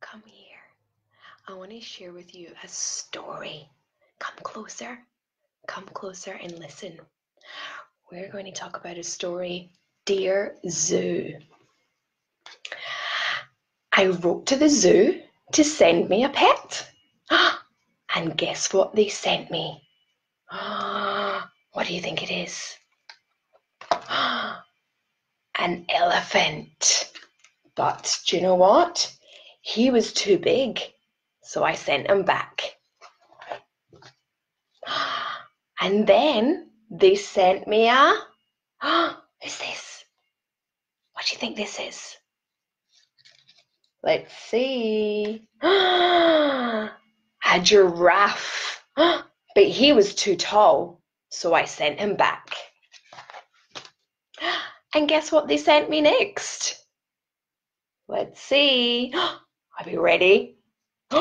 come here. I want to share with you a story. Come closer. Come closer and listen. We're going to talk about a story, Dear Zoo. I wrote to the zoo to send me a pet. And guess what they sent me? What do you think it is? An elephant. But do you know what? He was too big, so I sent him back. And then they sent me a. Who's this? What do you think this is? Let's see. a giraffe. But he was too tall, so I sent him back. And guess what they sent me next? Let's see. Are we ready?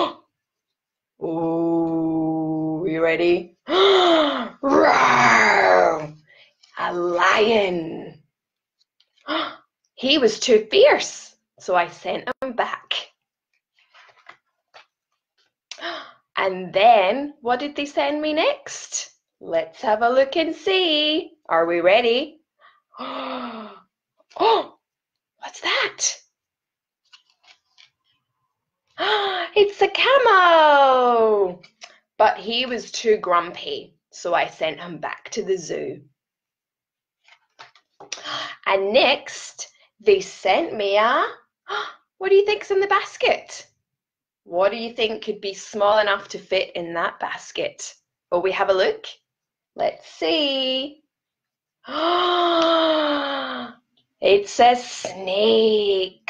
Ooh, you ready? A lion. He was too fierce, so I sent him back. And then, what did they send me next? Let's have a look and see. Are we ready? Oh, what's that? It's a camel! But he was too grumpy, so I sent him back to the zoo. And next, they sent me a. What do you think's in the basket? What do you think could be small enough to fit in that basket? Will we have a look? Let's see. it's a snakes.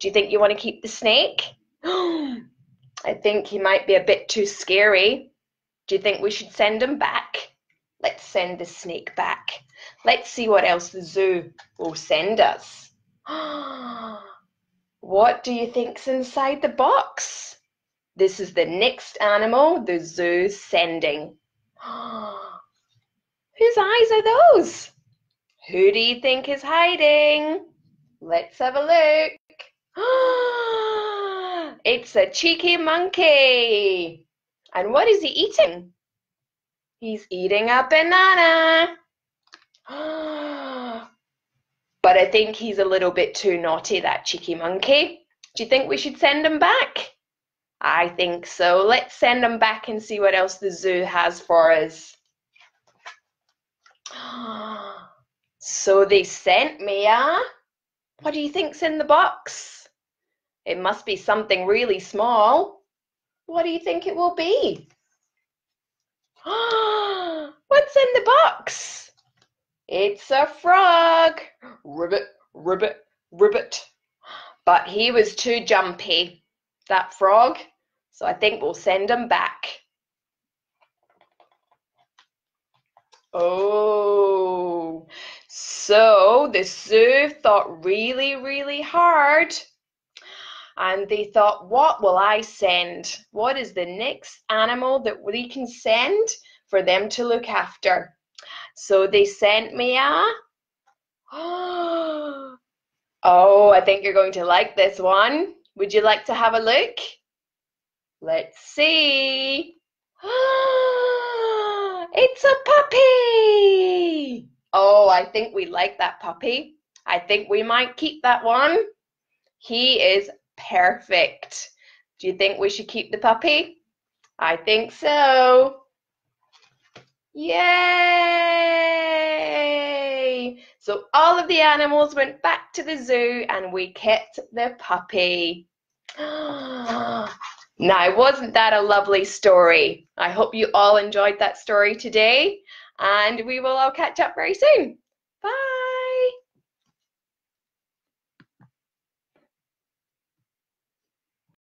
Do you think you want to keep the snake? I think he might be a bit too scary. Do you think we should send him back? Let's send the snake back. Let's see what else the zoo will send us. what do you think's inside the box? This is the next animal the zoo's sending. Whose eyes are those? Who do you think is hiding? Let's have a look. It's a cheeky monkey. And what is he eating? He's eating a banana. but I think he's a little bit too naughty, that cheeky monkey. Do you think we should send him back? I think so. Let's send him back and see what else the zoo has for us. So they sent me a. What do you think's in the box? It must be something really small. What do you think it will be? What's in the box? It's a frog. Ribbit, ribbit, ribbit. But he was too jumpy, that frog. So I think we'll send him back. Oh, so the zoo thought really, really hard and they thought, what will I send? What is the next animal that we can send for them to look after? So they sent me a. Oh, I think you're going to like this one. Would you like to have a look? Let's see. It's a puppy. Oh, I think we like that puppy. I think we might keep that one. He is Perfect. Do you think we should keep the puppy? I think so. Yay! So all of the animals went back to the zoo and we kept the puppy. now, wasn't that a lovely story? I hope you all enjoyed that story today and we will all catch up very soon. Bye!